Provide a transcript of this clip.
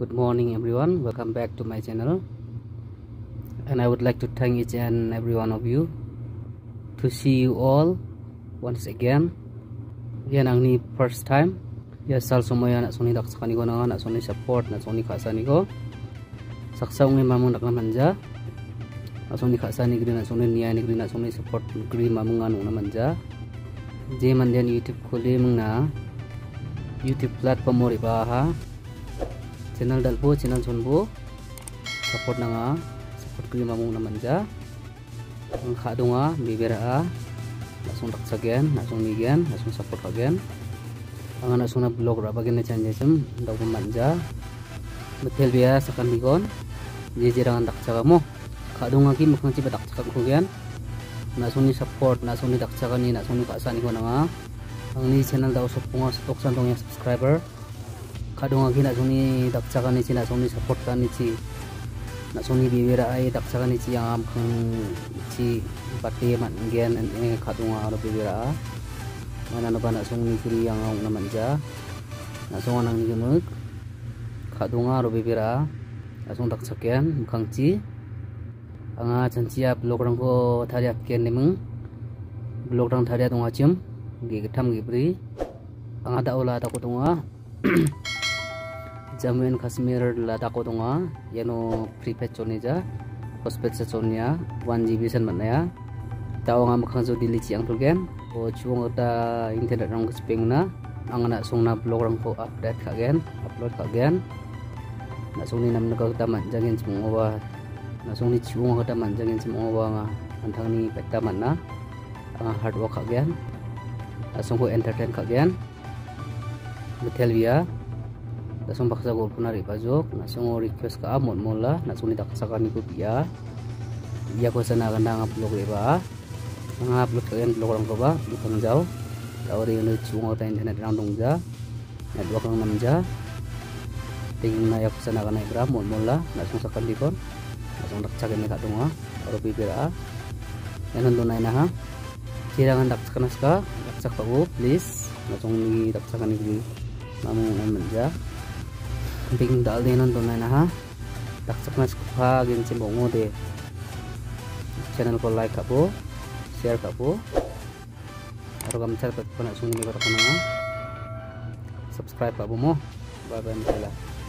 good morning everyone. Welcome back to my channel. And I would like to thank each and every one of you to see you all once again. Yan ang ni first time. Ya sal sumaya nak suni dak sakani ko na nak suni support nak suni khasani ko saksa ngi mamung dak manja nak suni khasani gri nak suni niya ni gri nak suni support gri mamung anu na manja je mandian youtube khole mung na youtube platform mo riba ha channel dalbo channel chunbo support nanga support kri mamung na manja ang khadunga bibera. Langsung tak sagen langsung nigen langsung support kagen ang anak suna blog ra bagin na chanje sem daw manja betel biya sakan bigon. Je jirangan tak caga mo. Khadunga ki mukhang ci badak cakak kugen na suni support na suni dak caga ni na suni kasani ko nanga. Ang ni channel daw supunga stok santong ya subscriber kadung lagi nak suni daksa kan nak suni support kan nak suni bibira ai daksa kan ici yang am kang ici pati man gen ene kadung aro bibira mana no nak suni kiri yang au na manja nak sung nang gemuk kadung aro bibira asung daksa ken kang ci anga chancia blog rang ko thariak ken nemung blog rang dong achim gi gatam gi bri anga da ola ta ko donga Jammu and Kashmir Ladakh donga yano prepaid choni ja postpaid sa chonya 1 GB san manaya taw nga makhang zo dili chiang tulgen. O chuang ta internet rang sping na ang na sungna blog rang ko update kagen upload kagen na sungni nam na ta man jangin chumawa na sungni chuang ta man jangin chumawa nga antang ni petta man na na dasong baksa gol puna ri pajok nasong request ka amon mola nasong ni daksa ni ko biya iya ko sana ganda nga blog ri ba nga upload ka yan blog lang ko ba butang jaw lawri no chungo ta internet rang dong ja network ang namja tingin na yak sana kana ibra mon mola nasong sakan di kon nasong daksa ni ka donga aro bibira yan ando na ha. Kirangan daksa kanas ka daksa ka please. Nasong ni daksa ni mamu namja bing dal din non na ha taksak na sukha gin si bongo de channel ko like ka po share ka po aro kam char pa na suni ko na subscribe pa mo. Bye bye